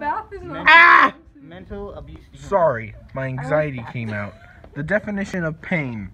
Is not. Ah! Mental abuse. Sorry, my anxiety came out. The definition of pain